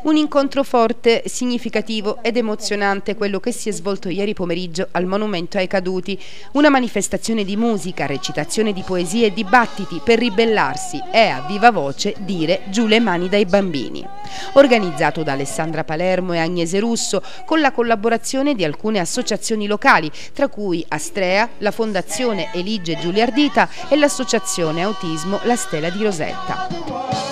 Un incontro forte, significativo ed emozionante quello che si è svolto ieri pomeriggio al Monumento ai Caduti. Una manifestazione di musica, recitazione di poesie e dibattiti per ribellarsi e a viva voce dire giù le mani dai bambini. Organizzato da Alessandra Palermo e Agnese Russo con la collaborazione di alcune associazioni locali, tra cui Astrea, la Fondazione Elige Giuliardita e l'Associazione Autismo La Stella di Rosetta.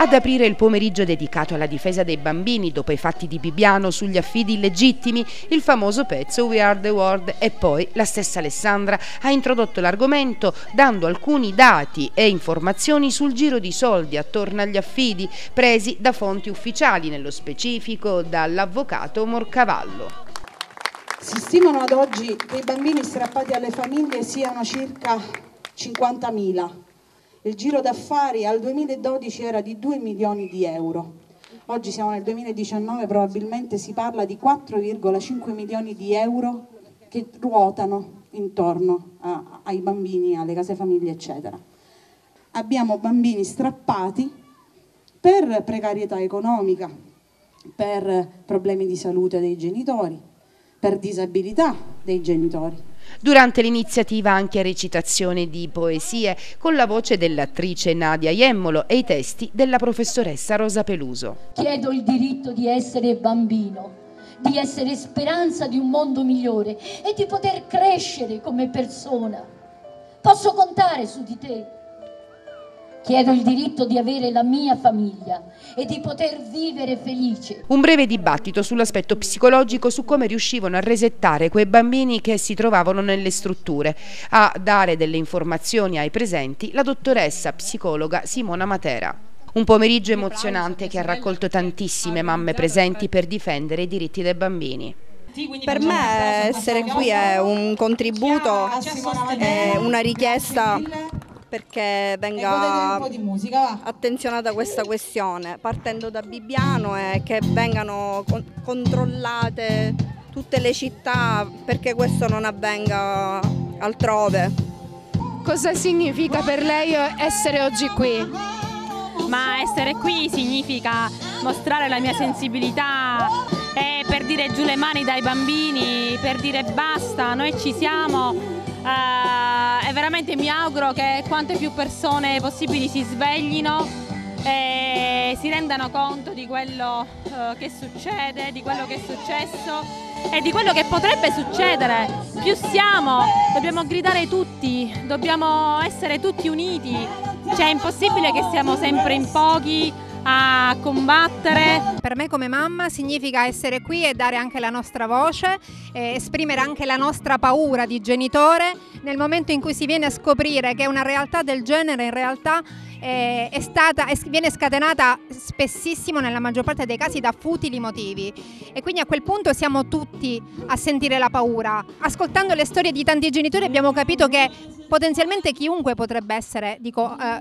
Ad aprire il pomeriggio dedicato alla difesa dei bambini dopo i fatti di Bibiano sugli affidi illegittimi, il famoso pezzo We Are the World e poi la stessa Alessandra ha introdotto l'argomento dando alcuni dati e informazioni sul giro di soldi attorno agli affidi presi da fonti ufficiali, nello specifico dall'avvocato Morcavallo. Si stimano ad oggi che i bambini strappati alle famiglie siano circa 50.000 il giro d'affari al 2012 era di 2 milioni di euro. Oggi siamo nel 2019, probabilmente si parla di 4,5 milioni di euro che ruotano intorno a, ai bambini, alle case famiglie, eccetera. Abbiamo bambini strappati per precarietà economica, per problemi di salute dei genitori, per disabilità dei genitori. Durante l'iniziativa anche recitazione di poesie con la voce dell'attrice Nadia Iemmolo e i testi della professoressa Rosa Peluso. Chiedo il diritto di essere bambino, di essere speranza di un mondo migliore e di poter crescere come persona. Posso contare su di te Chiedo il diritto di avere la mia famiglia e di poter vivere felice. Un breve dibattito sull'aspetto psicologico su come riuscivano a resettare quei bambini che si trovavano nelle strutture. A dare delle informazioni ai presenti la dottoressa psicologa Simona Matera. Un pomeriggio emozionante che ha raccolto tantissime mamme presenti per difendere i diritti dei bambini. Per me essere qui è un contributo, è una richiesta perché venga musica, attenzionata questa questione, partendo da Bibbiano e che vengano con controllate tutte le città perché questo non avvenga altrove. Cosa significa per lei essere oggi qui? Ma essere qui significa mostrare la mia sensibilità e per dire giù le mani dai bambini, per dire basta, noi ci siamo e veramente mi auguro che quante più persone possibili si sveglino e si rendano conto di quello uh, che succede, di quello che è successo e di quello che potrebbe succedere. Più siamo, dobbiamo gridare tutti, dobbiamo essere tutti uniti. Cioè è impossibile che siamo sempre in pochi a combattere. Per me come mamma significa essere qui e dare anche la nostra voce, eh, esprimere anche la nostra paura di genitore nel momento in cui si viene a scoprire che una realtà del genere in realtà eh, è stata, viene scatenata spessissimo nella maggior parte dei casi da futili motivi e quindi a quel punto siamo tutti a sentire la paura. Ascoltando le storie di tanti genitori abbiamo capito che potenzialmente chiunque potrebbe essere dico, eh,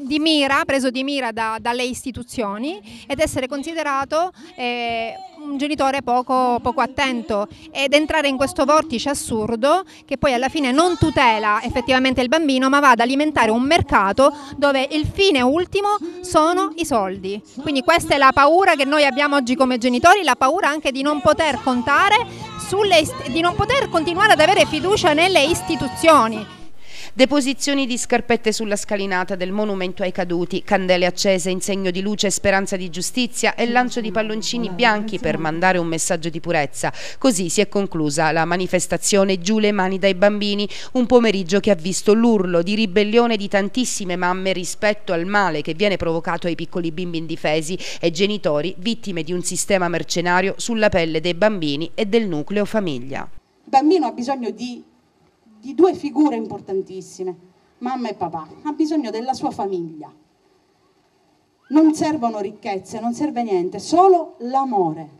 di mira, preso di mira da, dalle istituzioni ed essere considerato eh, un genitore poco, poco, attento ed entrare in questo vortice assurdo che poi alla fine non tutela effettivamente il bambino ma va ad alimentare un mercato dove il fine ultimo sono i soldi. Quindi questa è la paura che noi abbiamo oggi come genitori, la paura anche di non poter contare sulle, di non poter continuare ad avere fiducia nelle istituzioni. Deposizioni di scarpette sulla scalinata del monumento ai caduti, candele accese in segno di luce e speranza di giustizia e lancio di palloncini bianchi per mandare un messaggio di purezza. Così si è conclusa la manifestazione Giù le mani dai bambini, un pomeriggio che ha visto l'urlo di ribellione di tantissime mamme rispetto al male che viene provocato ai piccoli bimbi indifesi e genitori vittime di un sistema mercenario sulla pelle dei bambini e del nucleo famiglia. Il bambino ha bisogno di di due figure importantissime, mamma e papà, ha bisogno della sua famiglia. Non servono ricchezze, non serve niente, solo l'amore.